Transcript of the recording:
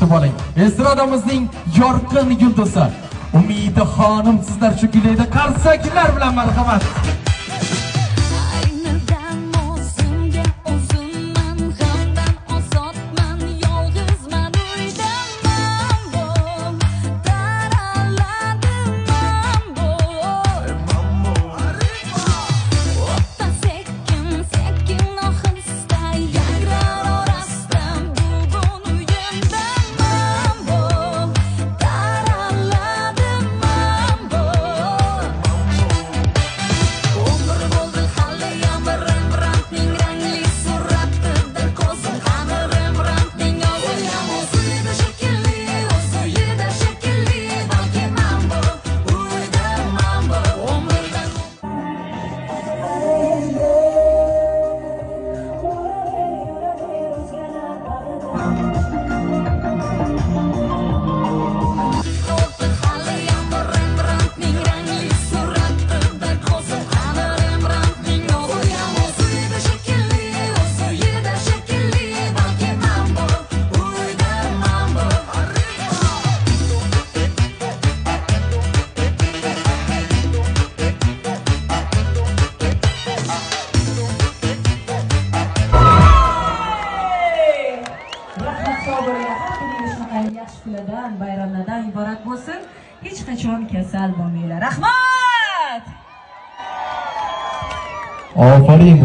kutib oling estradamizning yorqin yulduzi. Umida xonim sizlar shu gullaydi qarsaklar bilan marhamat. bo'layapti dunyo shunday yaxshi kunlardan bayramlardan iborat bo'lsin. Hech qachon kasal bo'lmanglar. Rahmat! Ofarin